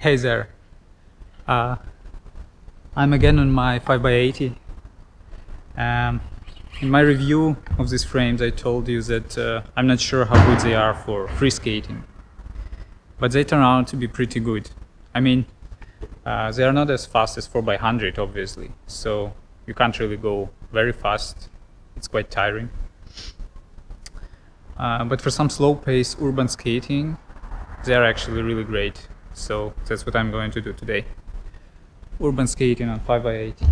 Hey there. Uh, I'm again on my 5x80. Um, in my review of these frames, I told you that uh, I'm not sure how good they are for free skating. But they turn out to be pretty good. I mean, uh, they are not as fast as 4x100, obviously. So you can't really go very fast. It's quite tiring. Uh, but for some slow-paced urban skating, they are actually really great. So that's what I'm going to do today. Urban skating on 5x80.